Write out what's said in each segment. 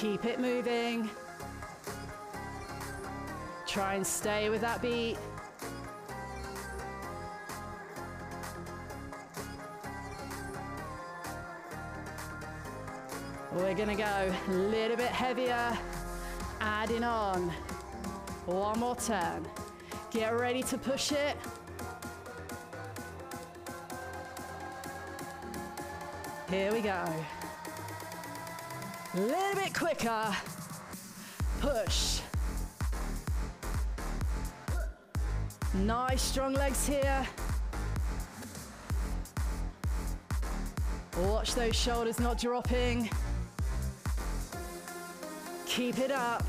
Keep it moving. Try and stay with that beat. We're gonna go a little bit heavier, adding on. One more turn. Get ready to push it. Here we go. A little bit quicker. Push. Nice strong legs here. Watch those shoulders not dropping. Keep it up.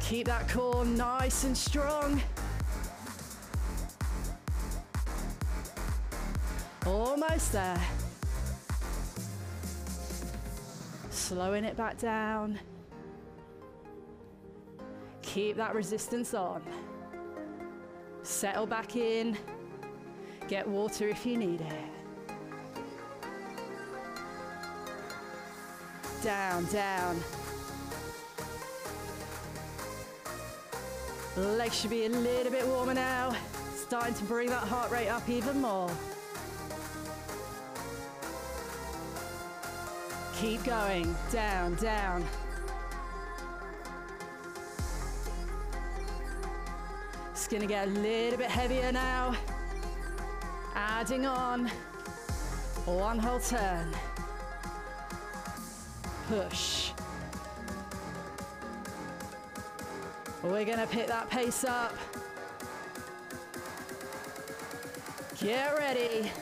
Keep that core nice and strong. Almost there. Slowing it back down. Keep that resistance on. Settle back in. Get water if you need it. Down, down. Legs should be a little bit warmer now. Starting to bring that heart rate up even more. Keep going. Down, down. It's gonna get a little bit heavier now. Adding on. One whole turn. Push. We're gonna pick that pace up. Get ready.